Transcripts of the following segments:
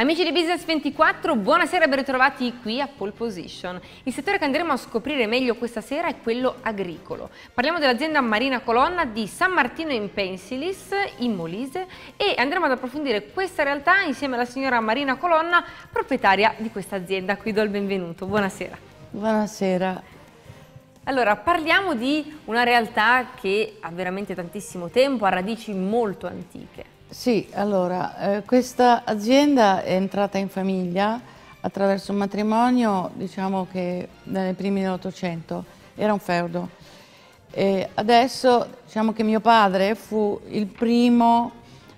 Amici di Business 24, buonasera e ben ritrovati qui a Pole Position. Il settore che andremo a scoprire meglio questa sera è quello agricolo. Parliamo dell'azienda Marina Colonna di San Martino in Pensilis, in Molise, e andremo ad approfondire questa realtà insieme alla signora Marina Colonna, proprietaria di questa azienda. Qui do il benvenuto. Buonasera. Buonasera. Allora, parliamo di una realtà che ha veramente tantissimo tempo, ha radici molto antiche. Sì, allora, eh, questa azienda è entrata in famiglia attraverso un matrimonio, diciamo che nei primi dell'Ottocento, era un feudo. E adesso, diciamo che mio padre fu il primo,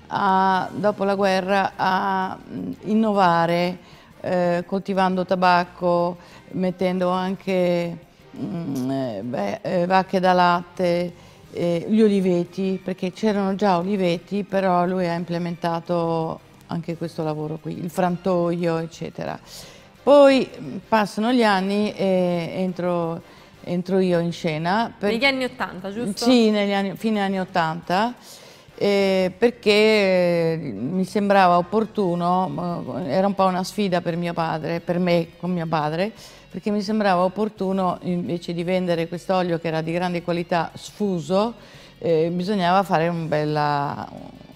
a, dopo la guerra, a innovare, eh, coltivando tabacco, mettendo anche mh, mm, eh, beh, eh, vacche da latte, eh, gli oliveti, perché c'erano già oliveti, però lui ha implementato anche questo lavoro qui, il frantoio, eccetera. Poi mm, passano gli anni e entro, entro io in scena. Per... Negli anni Ottanta, giusto? Sì, negli anni, fine anni Ottanta. Eh, perché mi sembrava opportuno, eh, era un po' una sfida per mio padre, per me con mio padre, perché mi sembrava opportuno invece di vendere quest'olio che era di grande qualità sfuso, eh, bisognava fare un bella,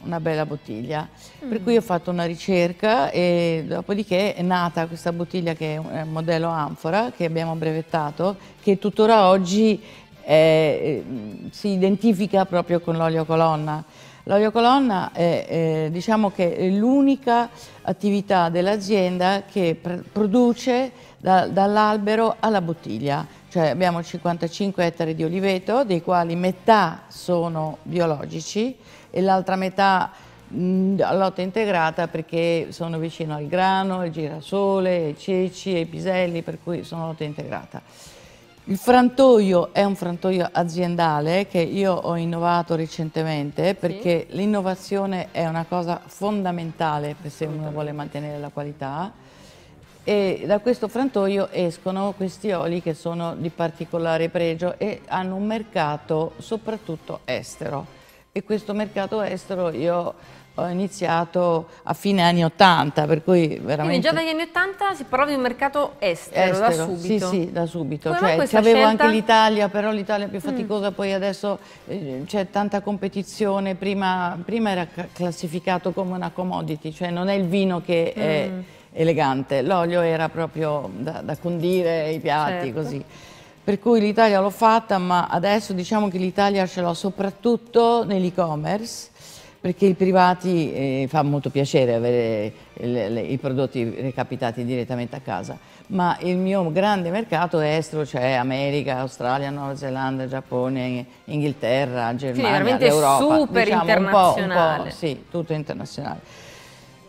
una bella bottiglia. Mm. Per cui ho fatto una ricerca e dopodiché è nata questa bottiglia che è un modello anfora che abbiamo brevettato, che tuttora oggi eh, si identifica proprio con l'olio colonna. L'olio colonna è, è, diciamo che è l'unica attività dell'azienda che pr produce da, dall'albero alla bottiglia. Cioè abbiamo 55 ettari di oliveto, dei quali metà sono biologici e l'altra metà a lotta integrata perché sono vicino al grano, al girasole, ai ceci, ai piselli, per cui sono lotta integrata. Il frantoio è un frantoio aziendale che io ho innovato recentemente perché sì. l'innovazione è una cosa fondamentale se uno vuole mantenere la qualità e da questo frantoio escono questi oli che sono di particolare pregio e hanno un mercato soprattutto estero e questo mercato estero io ho iniziato a fine anni 80, per cui veramente... Quindi già dagli anni 80 si parlava di un mercato estero, estero da subito? Sì, sì, da subito. Come cioè, avevo scelta? anche l'Italia, però l'Italia è più mm. faticosa, mm. poi adesso eh, c'è tanta competizione, prima, prima, era classificato come una commodity, cioè non è il vino che mm. Elegante, l'olio era proprio da, da condire i piatti, certo. così. Per cui l'Italia l'ho fatta, ma adesso diciamo che l'Italia ce l'ho soprattutto nell'e-commerce, perché i privati eh, fa molto piacere avere le, le, i prodotti recapitati direttamente a casa, ma il mio grande mercato è estero, cioè America, Australia, Nuova Zelanda, Giappone, Inghilterra, Germania, sì, Europa. super diciamo, internazionale. Un po', un po', sì, tutto internazionale.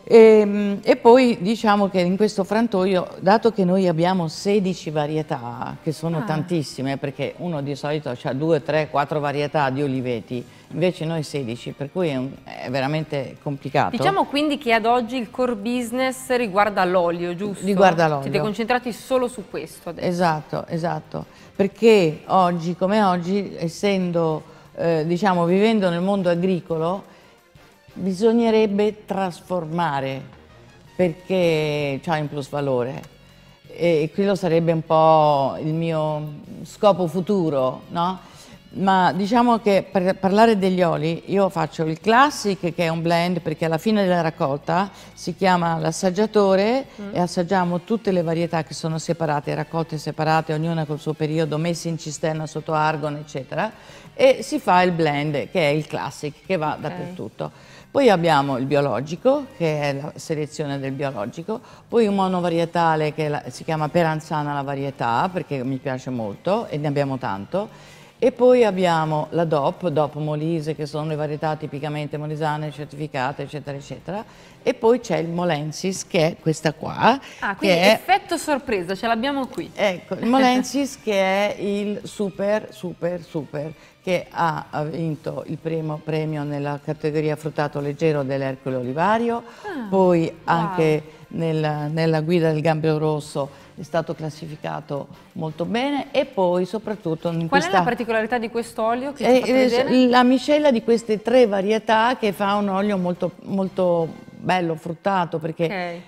E, ehm, e, poi diciamo che in questo frantoio, dato che noi abbiamo 16 varietà, che sono ah. tantissime, perché uno di solito ha 2, 3, 4 varietà di oliveti, invece noi 16, per cui è, un, è veramente complicato. Diciamo quindi che ad oggi il core business riguarda l'olio, giusto? Riguarda l'olio. Siete concentrati solo su questo adesso? Esatto, esatto, perché oggi come oggi, essendo, eh, diciamo, vivendo nel mondo agricolo, bisognerebbe trasformare perché ha un plus valore e quello sarebbe un po' il mio scopo futuro, no? Ma diciamo che per parlare degli oli io faccio il Classic che è un blend perché alla fine della raccolta si chiama l'assaggiatore mm. e assaggiamo tutte le varietà che sono separate, raccolte separate, ognuna col suo periodo, messe in cisterna sotto argon eccetera e si fa il blend che è il Classic che va okay. dappertutto. Poi abbiamo il biologico, che è la selezione del biologico, poi un monovarietale che la, si chiama Peranzana la varietà, perché mi piace molto e ne abbiamo tanto, e poi abbiamo la DOP, DOP Molise, che sono le varietà tipicamente molisane, certificate, eccetera, eccetera. E poi c'è il Molensis, che è questa qua. Ah, quindi è, effetto sorpresa, ce l'abbiamo qui. Ecco, il Molensis che è il super, super, super, che ha vinto il primo premio nella categoria fruttato leggero dell'Ercole Olivario, ah, poi wow. anche nella, nella, guida del Gambero Rosso è stato classificato molto bene e poi soprattutto in Qual questa... è la particolarità di quest'olio che eh, La miscela di queste tre varietà che fa un olio molto, molto bello, fruttato, perché okay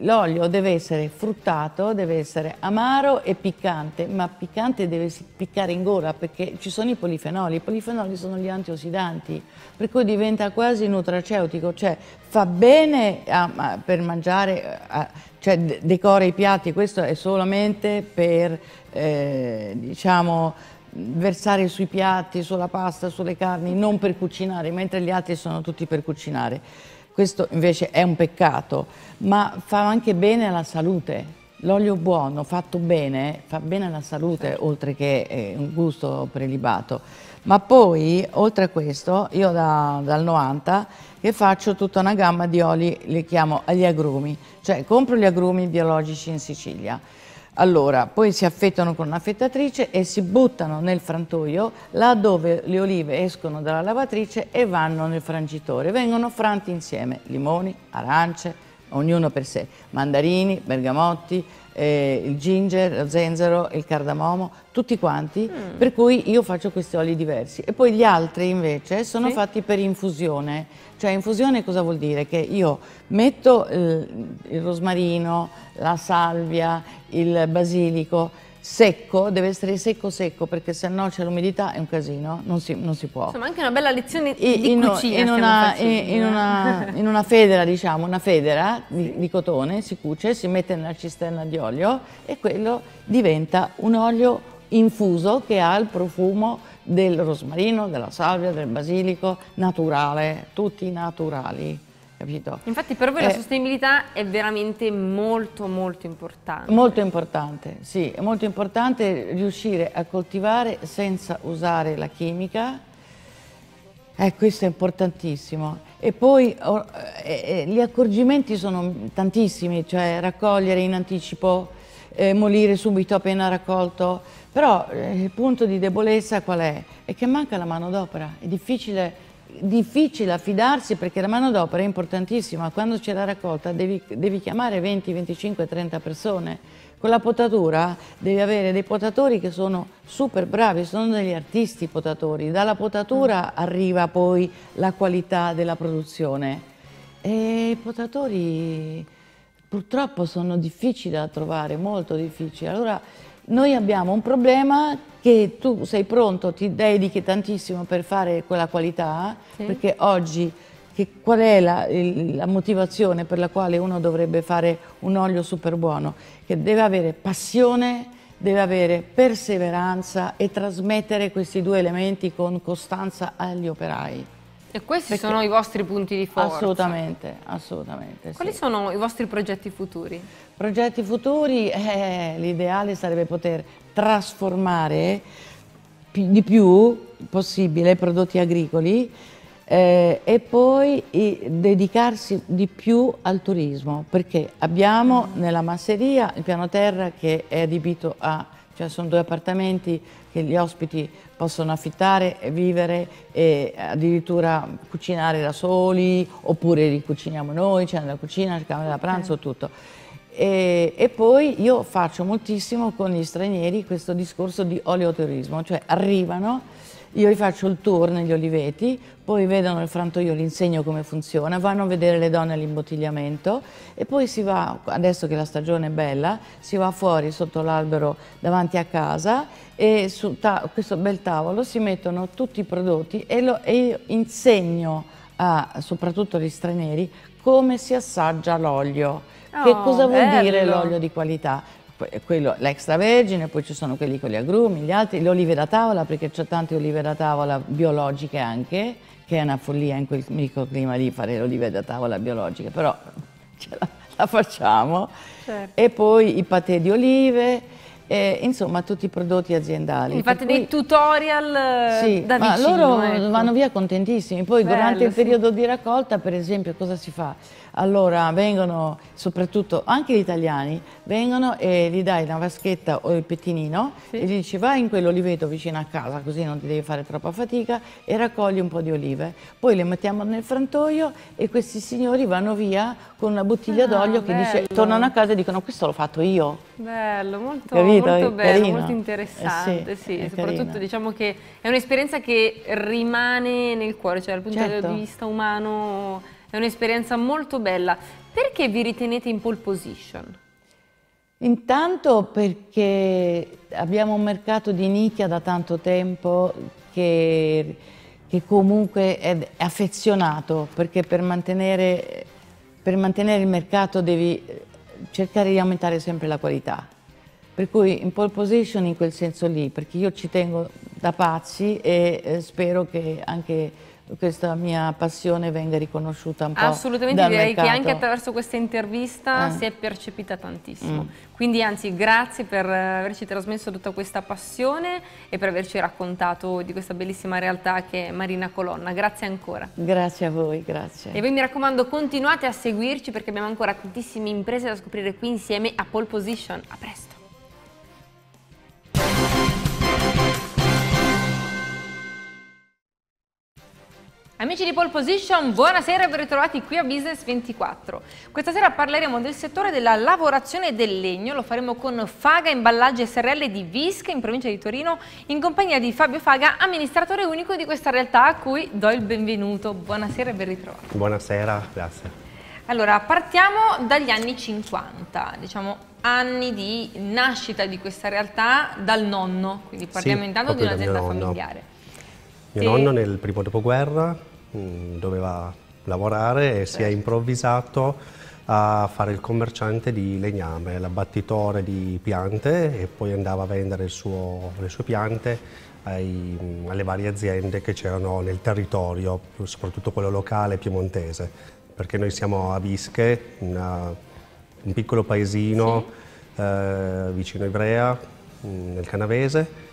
l'olio deve essere fruttato, deve essere amaro e piccante, ma piccante deve piccare in gola perché ci sono i polifenoli, i polifenoli sono gli antiossidanti, per cui diventa quasi nutraceutico, cioè fa bene a, per mangiare, a, cioè decora i piatti, questo è solamente per, eh, diciamo, versare sui piatti, sulla pasta, sulle carni, non per cucinare, mentre gli altri sono tutti per cucinare. Questo invece è un peccato, ma fa anche bene alla salute. L'olio buono, fatto bene, fa bene alla salute, certo. oltre che eh, un gusto prelibato. Ma poi, oltre a questo, io da, dal 90 che faccio tutta una gamma di oli, li chiamo agli agrumi, cioè compro gli agrumi biologici in Sicilia allora, poi si affettano con un'affettatrice e si buttano nel frantoio là dove le olive escono dalla lavatrice e vanno nel frangitore. Vengono franti insieme limoni, arance, ognuno per sé, mandarini, bergamotti, eh, il ginger, lo zenzero, il cardamomo, tutti quanti, mm. per cui io faccio questi oli diversi. E poi gli altri invece sono sì. fatti per infusione, cioè infusione cosa vuol dire? Che io metto il, il rosmarino, la salvia, il basilico, secco, deve essere secco secco perché se no c'è l'umidità è un casino, non si, non si, può. Insomma anche una bella lezione di in, cucina in una, in, una, in, una, federa, diciamo, una federa di, di, cotone si cuce, si mette nella cisterna di olio e quello diventa un olio infuso che ha il profumo del rosmarino, della salvia, del basilico, naturale, tutti naturali capito? Infatti per voi eh, la sostenibilità è veramente molto molto importante. Molto importante, sì, è molto importante riuscire a coltivare senza usare la chimica, eh, questo è importantissimo. E poi oh, eh, gli accorgimenti sono tantissimi, cioè raccogliere in anticipo, eh, molire subito appena raccolto, però eh, il punto di debolezza qual è? È che manca la manodopera, è difficile difficile affidarsi perché la manodopera è importantissima, quando c'è la raccolta devi, devi, chiamare 20, 25, 30 persone. Con la potatura devi avere dei potatori che sono super bravi, sono degli artisti potatori, dalla potatura mm. arriva poi la qualità della produzione. E i potatori purtroppo sono difficili da trovare, molto difficili. Allora noi abbiamo un problema che tu sei pronto, ti dedichi tantissimo per fare quella qualità, sì. perché oggi che, qual è la, la, motivazione per la quale uno dovrebbe fare un olio super buono? Che deve avere passione, deve avere perseveranza e trasmettere questi due elementi con costanza agli operai. E questi Perché sono i vostri punti di forza? Assolutamente, assolutamente. Quali sì. sono i vostri progetti futuri? Progetti futuri, eh, l'ideale sarebbe poter trasformare di più possibile i prodotti agricoli eh, e poi e dedicarsi di più al turismo perché abbiamo nella masseria il piano terra che è adibito a cioè sono due appartamenti che gli ospiti possono affittare, vivere e addirittura cucinare da soli oppure li cuciniamo noi, c'è nella cucina, c'è camera da pranzo, okay. tutto. E, e, poi io faccio moltissimo con gli stranieri questo discorso di oleoturismo, cioè arrivano io gli faccio il tour negli oliveti, poi vedono il frantoio, gli insegno come funziona, vanno a vedere le donne all'imbottigliamento e poi si va, adesso che la stagione è bella, si va fuori sotto l'albero davanti a casa e su questo bel tavolo si mettono tutti i prodotti e, lo, e io insegno a, soprattutto agli stranieri come si assaggia l'olio. Oh, che cosa vuol bello. dire l'olio di qualità? L'extravergine, poi ci sono quelli con gli agrumi, gli altri, le olive da tavola, perché c'è tante olive da tavola biologiche anche, che è una follia in quel microclima lì fare le olive da tavola biologiche, però ce la, la facciamo. Certo. E poi i patè di olive, eh, insomma tutti i prodotti aziendali. Infatti cui... dei tutorial sì, da ma vicino. loro ecco. vanno via contentissimi. Poi Bello, durante il periodo di raccolta, per esempio, cosa si fa? Allora vengono, soprattutto anche gli italiani, vengono e gli dai una vaschetta o il pettinino sì. e gli dici vai in quell'oliveto vicino a casa così non ti devi fare troppa fatica e raccogli un po' di olive. Poi le mettiamo nel frantoio e questi signori vanno via con una bottiglia ah, d'olio che dice, tornano a casa e dicono questo l'ho fatto io. Bello, molto, molto bello, carino. molto interessante. Eh sì, sì soprattutto carino. diciamo che è un'esperienza che rimane nel cuore, cioè dal punto certo. di vista umano è un'esperienza molto bella. Perché vi ritenete in pole position? Intanto perché abbiamo un mercato di nicchia da tanto tempo che, che comunque è affezionato, perché per mantenere, per mantenere il mercato devi cercare di aumentare sempre la qualità. Per cui in pole position in quel senso lì, perché io ci tengo da pazzi e eh, spero che anche questa mia passione venga riconosciuta un po' Assolutamente direi mercato. che anche attraverso questa intervista eh. si è percepita tantissimo. Mm. Quindi anzi grazie per averci trasmesso tutta questa passione e per averci raccontato di questa bellissima realtà che è Marina Colonna. Grazie ancora. Grazie a voi, grazie. E voi mi raccomando continuate a seguirci perché abbiamo ancora tantissime imprese da scoprire qui insieme a Pole Position. A presto. Amici di Pole Position, buonasera e ben ritrovati qui a Business 24. Questa sera parleremo del settore della lavorazione del legno, lo faremo con Faga Imballaggi SRL di Visca in provincia di Torino in compagnia di Fabio Faga, amministratore unico di questa realtà a cui do il benvenuto. Buonasera e ben ritrovati. Buonasera, grazie. Allora, partiamo dagli anni 50, diciamo anni di nascita di questa realtà dal nonno, quindi parliamo sì, intanto di un'azienda familiare. Mio nonno nel primo dopoguerra mh, mm, doveva lavorare e si è improvvisato a fare il commerciante di legname, l'abbattitore di piante e poi andava a vendere suo, le sue piante ai, alle varie aziende che c'erano nel territorio, soprattutto quello locale piemontese, perché noi siamo a Vische, una, un piccolo paesino sì. eh, vicino a Ivrea, mm, nel Canavese,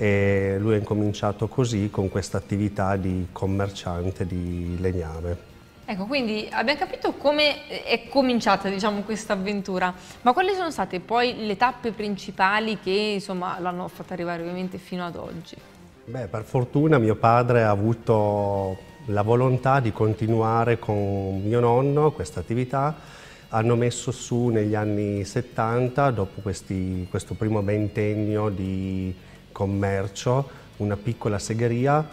e lui ha incominciato così con questa attività di commerciante di legname. Ecco, quindi abbiamo capito come è cominciata diciamo, questa avventura, ma quali sono state poi le tappe principali che l'hanno fatta arrivare ovviamente fino ad oggi? Beh, per fortuna mio padre ha avuto la volontà di continuare con mio nonno questa attività, hanno messo su negli anni 70, dopo questi, questo primo ventennio di commercio, una piccola segheria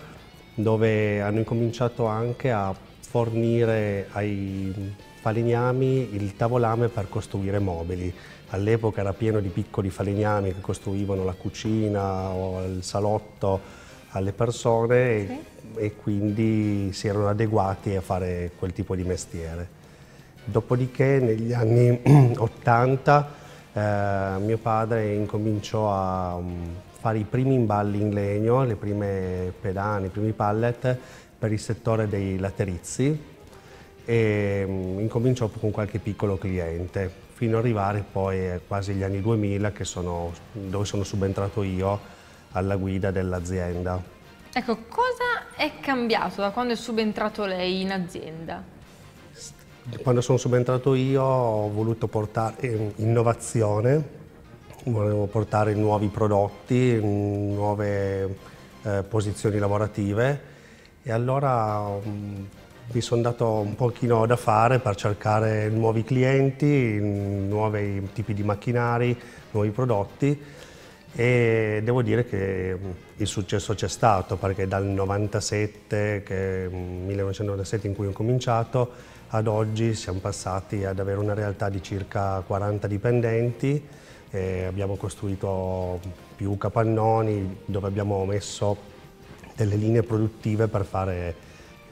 dove hanno incominciato anche a fornire ai falegnami il tavolame per costruire mobili. All'epoca era pieno di piccoli falegnami che costruivano la cucina o il salotto alle persone sì. e, e, quindi si erano adeguati a fare quel tipo di mestiere. Dopodiché negli anni 80 eh, mio padre incominciò a um, fare i primi imballi in legno, le prime pedane, i primi pallet per il settore dei laterizi e um, incominciò con qualche piccolo cliente fino ad arrivare poi a quasi gli anni 2000 sono, dove sono subentrato io alla guida dell'azienda. Ecco, cosa è cambiato da quando è subentrato lei in azienda? Quando sono subentrato io ho voluto portare innovazione volevo portare nuovi prodotti, nuove eh, posizioni lavorative. E allora um, mi sono dato un pochino da fare per cercare nuovi clienti, nuovi tipi di macchinari, nuovi prodotti. E devo dire che mm, il successo c'è stato perché dal 97, che, 1997 mm, in cui ho cominciato ad oggi siamo passati ad avere una realtà di circa 40 dipendenti e abbiamo costruito più capannoni dove abbiamo messo delle linee produttive per fare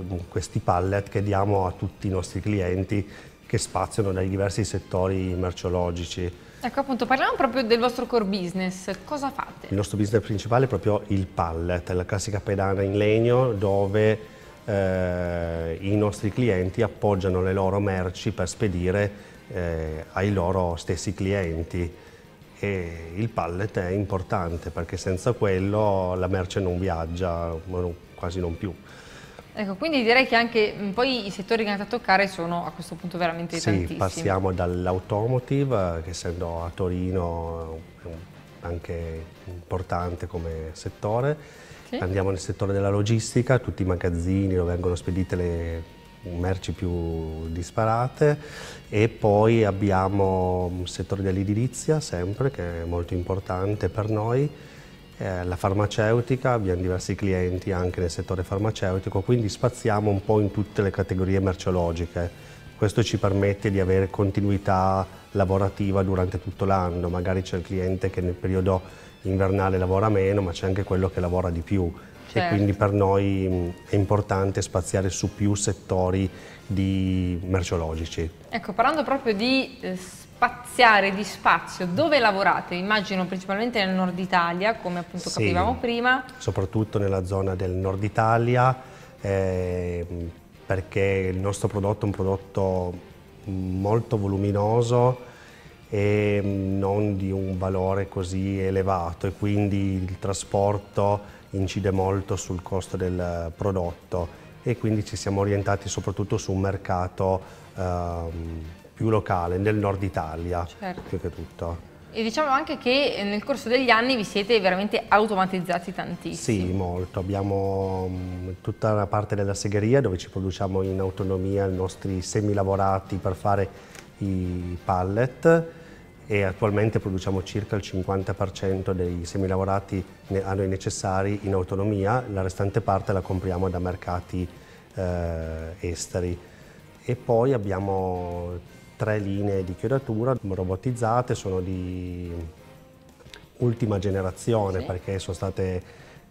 mm, questi pallet che diamo a tutti i nostri clienti che spaziano dai diversi settori merceologici. Ecco appunto, parliamo proprio del vostro core business, cosa fate? Il nostro business principale è proprio il pallet, la classica pedana in legno dove eh, i nostri clienti appoggiano le loro merci per spedire eh, ai loro stessi clienti e il pallet è importante perché senza quello la merce non viaggia, quasi non più. Ecco, quindi direi che anche poi i settori che andate a toccare sono a questo punto veramente sì, tantissimi. Sì, passiamo dall'automotive, che essendo a Torino anche importante come settore, sì. andiamo nel settore della logistica, tutti i magazzini dove vengono spedite le merci più disparate. E poi abbiamo il settore dell'edilizia sempre che è molto importante per noi. Eh, la farmaceutica, abbiamo diversi clienti anche nel settore farmaceutico, quindi spaziamo un po' in tutte le categorie merceologiche. Questo ci permette di avere continuità lavorativa durante tutto l'anno, magari c'è il cliente che nel periodo invernale lavora meno, ma c'è anche quello che lavora di più certo. e quindi per noi è importante spaziare su più settori di merceologici. Ecco, parlando proprio di eh, spaziare di spazio, dove lavorate? Immagino principalmente nel nord Italia, come appunto sì, capivamo prima. Soprattutto nella zona del nord Italia, eh, perché il nostro prodotto è un prodotto molto voluminoso e non di un valore così elevato e quindi il trasporto incide molto sul costo del prodotto e quindi ci siamo orientati soprattutto su un mercato ehm, più locale, nel nord Italia certo. più che tutto. E diciamo anche che nel corso degli anni vi siete veramente automatizzati tantissimo. Sì, molto. Abbiamo mm, tutta la parte della segheria dove ci produciamo in autonomia i nostri semilavorati per fare i pallet e attualmente produciamo circa il 50% dei semilavorati a noi necessari in autonomia, la restante parte la compriamo da mercati eh, esteri. E poi abbiamo tre linee di chiodatura robotizzate, sono di ultima generazione sì. perché sono state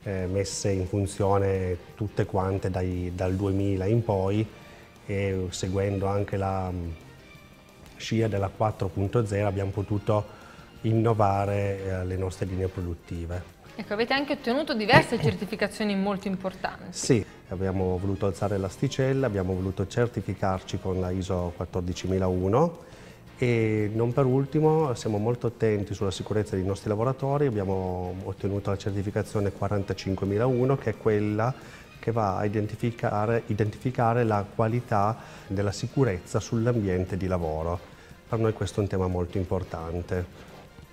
eh, messe in funzione tutte quante dai, dal 2000 in poi e seguendo anche la scia della 4.0 abbiamo potuto innovare eh, le nostre linee produttive. Ecco, avete anche ottenuto diverse certificazioni molto importanti. Sì, abbiamo voluto alzare l'asticella, abbiamo voluto certificarci con la ISO 14001 e non per ultimo siamo molto attenti sulla sicurezza dei nostri lavoratori, abbiamo ottenuto la certificazione 45001 che è quella che va a identificare, identificare la qualità della sicurezza sull'ambiente di lavoro. Per noi questo è un tema molto importante.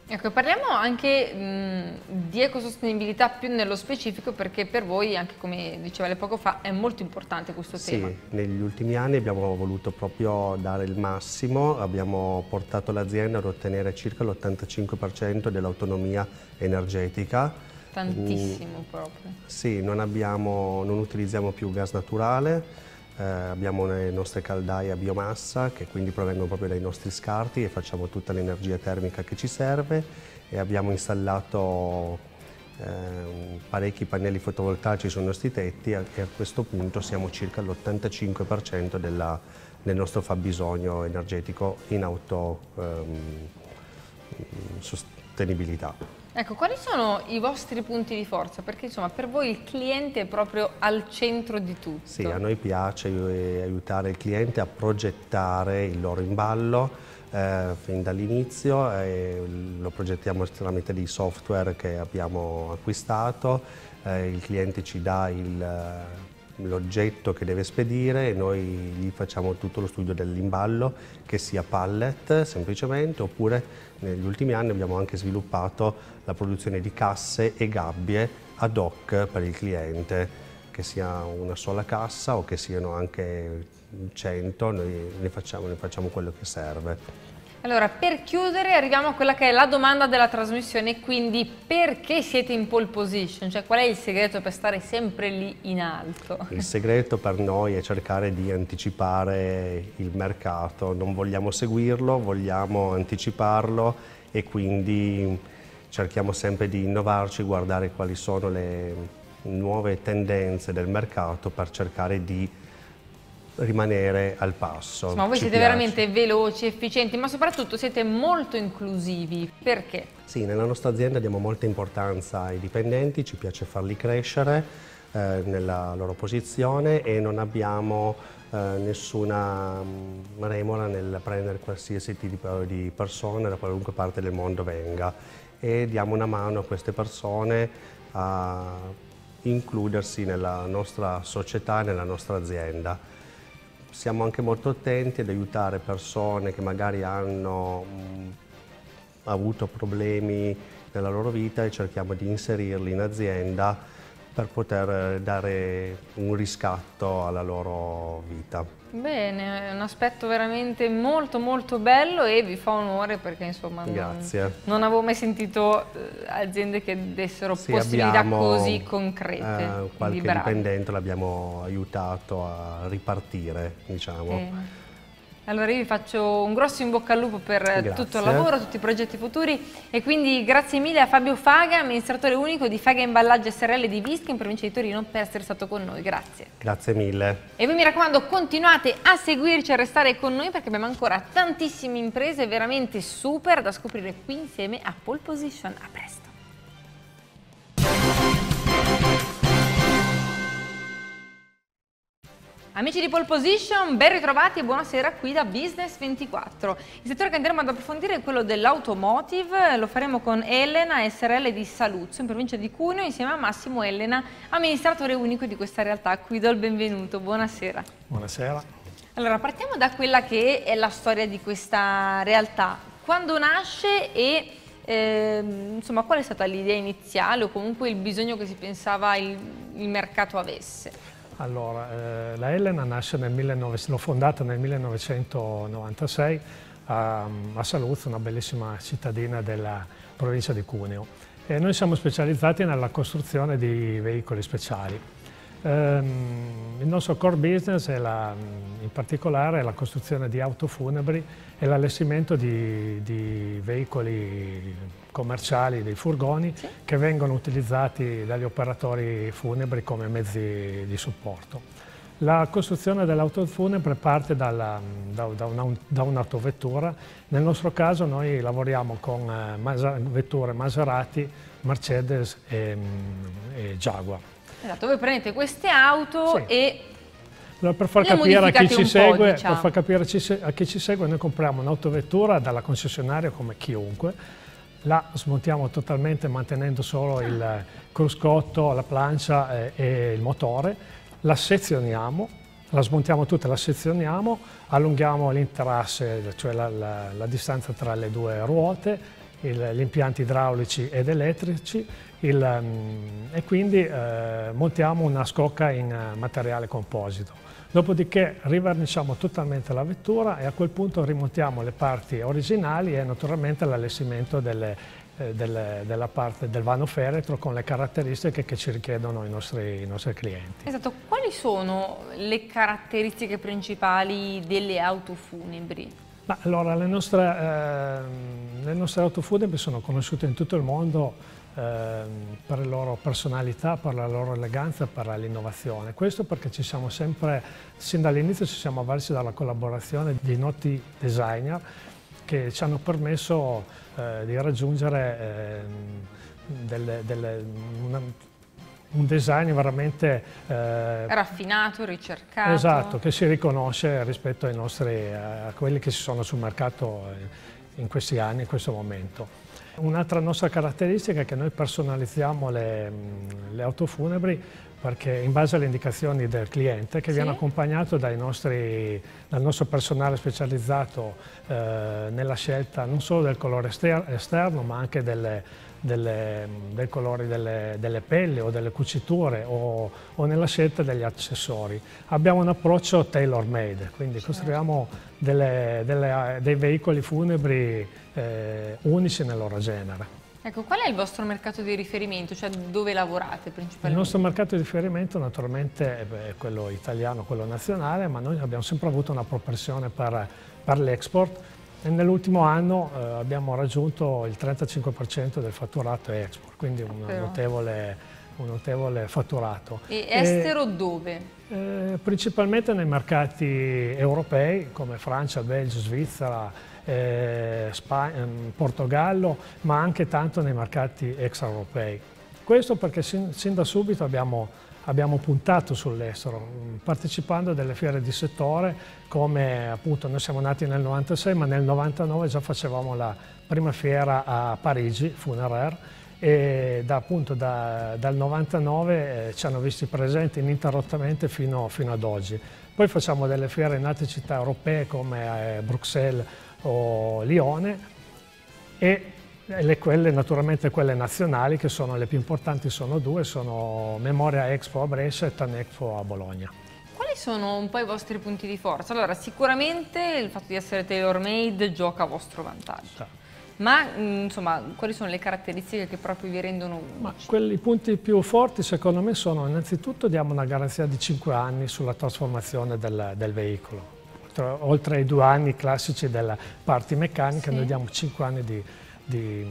Ecco, parliamo anche mh, di ecosostenibilità più nello specifico perché per voi, anche come diceva lei poco fa, è molto importante questo sì, tema. Sì, negli ultimi anni abbiamo voluto proprio dare il massimo, abbiamo portato l'azienda ad ottenere circa l'85% dell'autonomia energetica. Tantissimo mm, proprio. Sì, non, abbiamo, non utilizziamo più gas naturale, eh, abbiamo le nostre caldaie a biomassa che quindi provengono proprio dai nostri scarti e facciamo tutta l'energia termica che ci serve e abbiamo installato eh, parecchi pannelli fotovoltaici sui nostri tetti e a questo punto siamo circa all'85% del nostro fabbisogno energetico in autosostenibilità. Ehm, Ecco, quali sono i vostri punti di forza? Perché insomma per voi il cliente è proprio al centro di tutto. Sì, a noi piace aiutare il cliente a progettare il loro imballo eh, fin dall'inizio, eh, lo progettiamo tramite dei software che abbiamo acquistato, eh, il cliente ci dà l'oggetto che deve spedire e noi gli facciamo tutto lo studio dell'imballo, che sia pallet semplicemente, oppure negli ultimi anni abbiamo anche sviluppato la produzione di casse e gabbie ad hoc per il cliente, che sia una sola cassa o che siano anche 100, noi ne facciamo, ne facciamo quello che serve. Allora, per chiudere arriviamo a quella che è la domanda della trasmissione, quindi perché siete in pole position? Cioè qual è il segreto per stare sempre lì in alto? Il segreto per noi è cercare di anticipare il mercato, non vogliamo seguirlo, vogliamo anticiparlo e quindi cerchiamo sempre di innovarci, guardare quali sono le nuove tendenze del mercato per cercare di rimanere al passo. Insomma, voi Ci siete piace. veramente veloci, efficienti, ma soprattutto siete molto inclusivi. Perché? Sì, nella nostra azienda diamo molta importanza ai dipendenti, ci piace farli crescere eh, nella loro posizione e non abbiamo eh, nessuna mh, mm, remora nel prendere qualsiasi tipo di persone da qualunque parte del mondo venga e diamo una mano a queste persone a includersi nella nostra società, nella nostra azienda siamo anche molto attenti ad aiutare persone che magari hanno mh, avuto problemi nella loro vita e cerchiamo di inserirli in azienda per poter dare un riscatto alla loro vita. Bene, è un aspetto veramente molto molto bello e vi fa onore perché insomma non, non, avevo mai sentito eh, aziende che dessero sì, possibilità così concrete. Eh, qualche dipendente l'abbiamo aiutato a ripartire, diciamo. Bene. Allora io vi faccio un grosso in bocca al lupo per grazie. tutto il lavoro, tutti i progetti futuri e quindi grazie mille a Fabio Faga, amministratore unico di Faga Imballaggi SRL di Visca in provincia di Torino per essere stato con noi, grazie. Grazie mille. E voi mi raccomando continuate a seguirci, a restare con noi perché abbiamo ancora tantissime imprese veramente super da scoprire qui insieme a Pole Position. A presto. Amici di Pole Position, ben ritrovati e buonasera qui da Business 24. Il settore che andremo ad approfondire è quello dell'automotive, lo faremo con Elena, SRL di Saluzzo, in provincia di Cuneo, insieme a Massimo Elena, amministratore unico di questa realtà. Qui do il benvenuto, buonasera. Buonasera. Allora, partiamo da quella che è la storia di questa realtà. Quando nasce e eh, insomma, qual è stata l'idea iniziale o comunque il bisogno che si pensava il, il mercato avesse? Allora, eh, la Elena nasce nel 19, l'ho fondata nel 1996 a, a Saluzzo, una bellissima cittadina della provincia di Cuneo. E noi siamo specializzati nella costruzione di veicoli speciali. Um, il nostro core business è la, in particolare la costruzione di auto funebri e l'allestimento di, di, veicoli commerciali, dei furgoni, sì. che vengono utilizzati dagli operatori funebri come mezzi di supporto. La costruzione dell'auto funebre parte dalla, da, da, una, da un'autovettura. Nel nostro caso noi lavoriamo con eh, vetture Maserati, Mercedes e, e Jaguar. Esatto, voi prendete queste auto sì. e allora, per, far capire a chi, ci segue, diciamo. per far capire a chi ci segue, noi compriamo un'autovettura dalla concessionaria come chiunque, la smontiamo totalmente mantenendo solo il cruscotto, la plancia e, e il motore, la sezioniamo, la smontiamo tutta, la sezioniamo, allunghiamo l'interasse, cioè la, la, la distanza tra le due ruote, gli impianti idraulici ed elettrici il, um, e quindi eh, montiamo una scocca in uh, materiale composito. Dopodiché riverniciamo totalmente la vettura e a quel punto rimontiamo le parti originali e naturalmente l'allestimento delle, eh, delle, della parte del vano feretro con le caratteristiche che ci richiedono i nostri, i nostri clienti. Esatto, quali sono le caratteristiche principali delle auto funebri? Ma allora, le nostre, eh, le nostre auto funebri sono conosciute in tutto il mondo eh, per la loro personalità, per la loro eleganza, per l'innovazione. Questo perché ci siamo sempre, sin dall'inizio ci siamo avvalsi dalla collaborazione di noti designer che ci hanno permesso eh, di raggiungere eh, delle, delle, una, un design veramente eh, raffinato, ricercato. Esatto, che si riconosce rispetto ai nostri, a quelli che si sono sul mercato in questi anni, in questo momento. Un'altra nostra caratteristica è che noi personalizziamo le, le auto funebri perché in base alle indicazioni del cliente che sì. viene accompagnato nostri, dal nostro personale specializzato eh, nella scelta non solo del colore esterno ma anche delle, delle, del colore delle, delle, pelli o delle cuciture o, o, nella scelta degli accessori. Abbiamo un approccio tailor made, quindi certo. costruiamo delle, dei veicoli funebri eh, unici nel loro genere. Ecco, qual è il vostro mercato di riferimento, cioè dove lavorate principalmente? Il nostro mercato di riferimento naturalmente è quello italiano, quello nazionale, ma noi abbiamo sempre avuto una propensione per, per l'export nell'ultimo anno eh, abbiamo raggiunto il 35% del fatturato export, quindi un notevole, un notevole, fatturato. E estero e, dove? Eh, principalmente nei mercati europei come Francia, Belgio, Svizzera, eh, Spagna, ehm, Portogallo, ma anche tanto nei mercati extraeuropei. Questo perché sin, sin da subito abbiamo, abbiamo puntato sull'estero, partecipando a delle fiere di settore, come appunto noi siamo nati nel 96, ma nel 99 già facevamo la prima fiera a Parigi, Funeraire, e da, appunto da, dal 99 eh, ci hanno visti presenti ininterrottamente fino, fino, ad oggi. Poi facciamo delle fiere in altre città europee come eh, Bruxelles o Lione e e le, quelle, naturalmente quelle nazionali che sono le più importanti sono due, sono Memoria Expo a Brescia e Tan Expo a Bologna. Quali sono un po' i vostri punti di forza? Allora, sicuramente il fatto di essere tailor-made gioca a vostro vantaggio. Sì. Ma mm, insomma, quali sono le caratteristiche che proprio vi rendono unici? Ma quelli, I punti più forti secondo me sono innanzitutto diamo una garanzia di 5 anni sulla trasformazione del, del veicolo. Oltre ai due anni classici della parti meccanica, sì. noi diamo 5 anni di, di,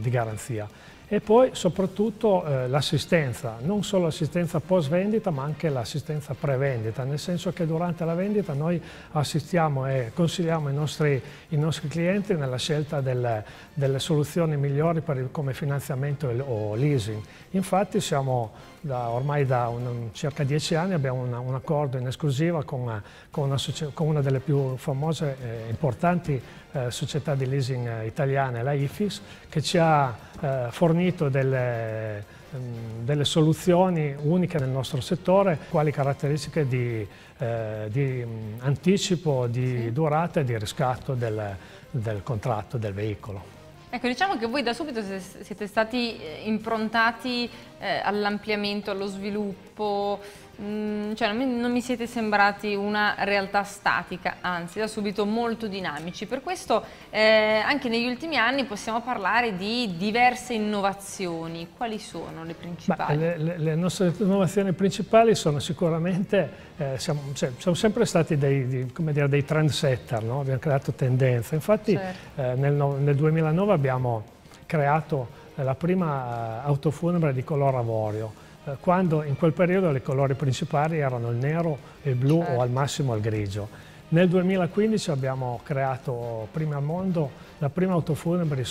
di garanzia. E poi soprattutto eh, l'assistenza, non solo l'assistenza post vendita ma anche l'assistenza pre-vendita, nel senso che durante la vendita noi assistiamo e consigliamo i nostri, i nostri clienti nella scelta del, delle soluzioni migliori il, come finanziamento o leasing. Infatti siamo da, ormai da un, circa dieci anni abbiamo una, un accordo in esclusiva con, con, una, con una, delle più famose e eh, importanti eh, società di leasing italiane, la IFIS, che ci ha eh, fornito delle, mh, delle, soluzioni uniche nel nostro settore, quali caratteristiche di, eh, di anticipo, di sì. durata e di riscatto del, del contratto del veicolo. Ecco, diciamo che voi da subito siete stati eh, improntati eh, all'ampliamento, allo sviluppo, Mm, cioè non mi, non mi, siete sembrati una realtà statica, anzi da subito molto dinamici. Per questo eh, anche negli ultimi anni possiamo parlare di diverse innovazioni. Quali sono le principali? Le, le, le, nostre innovazioni principali sono sicuramente, eh, siamo, cioè, siamo, sempre stati dei, di, dire, dei trendsetter, no? abbiamo creato tendenze. Infatti certo. eh, nel, nel 2009 abbiamo creato la prima eh, autofunebre di color avorio eh, quando in quel periodo i colori principali erano il nero, il blu certo. o al massimo il grigio. Nel 2015 abbiamo creato prima al mondo la prima autofunebre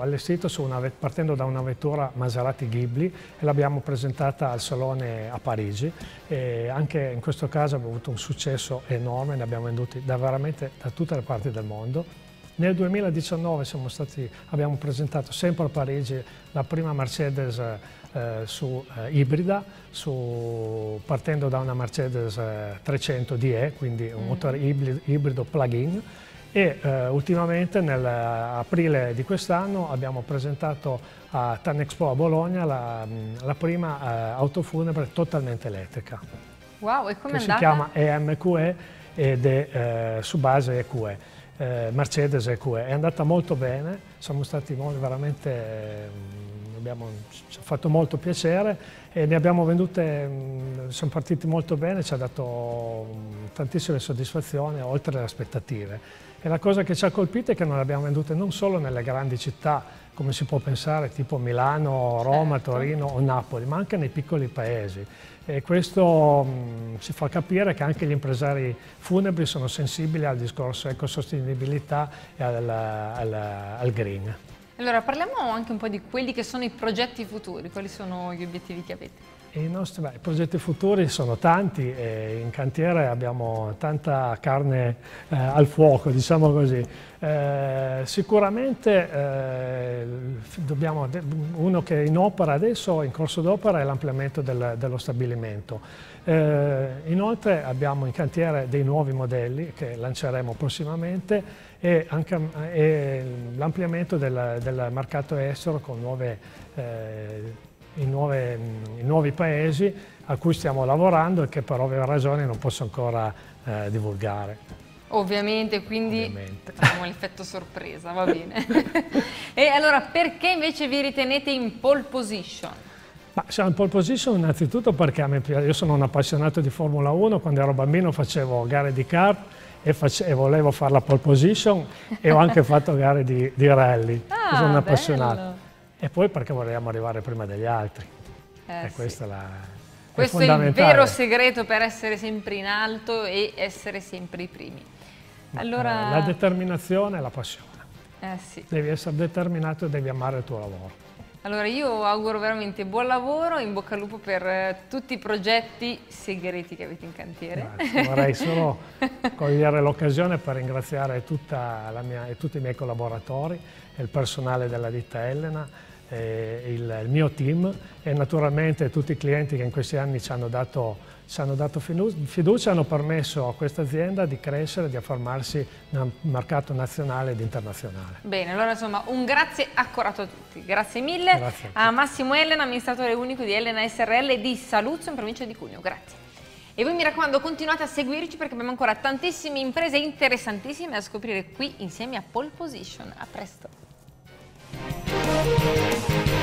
allestita su una, partendo da una vettura Maserati Ghibli e l'abbiamo presentata al Salone a Parigi e anche in questo caso abbiamo avuto un successo enorme, ne abbiamo venduti da veramente da tutte le parti del mondo. Nel 2019 stati, abbiamo presentato sempre a Parigi la prima Mercedes eh, su eh, ibrida, su, partendo da una Mercedes 300 eh, DE, quindi un mm. motore ibrido, ibrido plug-in, e eh, ultimamente nell'aprile di quest'anno abbiamo presentato a TANEXPO a Bologna la, la prima eh, autofunebre totalmente elettrica. Wow, e come è andata? Si chiama EMQE ed è eh, su base EQE eh, Mercedes EQE. È andata molto bene, siamo stati veramente, eh, abbiamo, ci ha fatto molto piacere e ne abbiamo vendute, mh, siamo partiti molto bene, ci ha dato mh, tantissime soddisfazioni oltre le aspettative. E la cosa che ci ha colpito è che non le abbiamo vendute non solo nelle grandi città, come si può pensare, tipo Milano, Roma, certo. Torino o Napoli, ma anche nei piccoli paesi. E questo mh, ci fa capire che anche gli impresari funebri sono sensibili al discorso ecosostenibilità e al, al, al green. Allora parliamo anche un po' di quelli che sono i progetti futuri, quali sono gli obiettivi che avete? I nostri beh, progetti futuri sono tanti e in cantiere abbiamo tanta carne eh, al fuoco, diciamo così. Eh, sicuramente eh, dobbiamo, uno che è in opera adesso, in corso d'opera, è l'ampliamento del, dello stabilimento. Eh, inoltre abbiamo in cantiere dei nuovi modelli che lanceremo prossimamente e, e l'ampliamento del, del, mercato estero con nuove eh, in, nuove, in, nuovi paesi a cui stiamo lavorando e che per ovvie ragioni non posso ancora eh, divulgare. Ovviamente, quindi Ovviamente. facciamo l'effetto sorpresa, va bene. e allora perché invece vi ritenete in pole position? Ma siamo in pole position innanzitutto perché a me piace, io sono un appassionato di Formula 1, quando ero bambino facevo gare di kart e, face, e volevo fare la pole position e ho anche fatto gare di, di rally, ah, sono un appassionato e poi perché volevamo arrivare prima degli altri. Eh, e sì. questa è la, Questo è, è, il vero segreto per essere sempre in alto e essere sempre i primi. Allora... La determinazione e la passione. Eh, sì. Devi essere determinato e devi amare il tuo lavoro. Allora io auguro veramente buon lavoro, in bocca al lupo per eh, tutti i progetti segreti che avete in cantiere. Grazie. Vorrei solo cogliere l'occasione per ringraziare mia, tutti i miei collaboratori e il personale della ditta Elena eh, il, il, mio team e naturalmente tutti i clienti che in questi anni ci hanno dato, ci hanno dato fiducia hanno permesso a questa azienda di crescere, di affermarsi nel mercato nazionale ed internazionale. Bene, allora insomma un grazie accorato a tutti. Grazie mille grazie a, a Massimo Elena, amministratore unico di Elena SRL di Saluzzo in provincia di Cuneo. Grazie. E voi mi raccomando continuate a seguirci perché abbiamo ancora tantissime imprese interessantissime da scoprire qui insieme a Pole Position. A presto! Bye.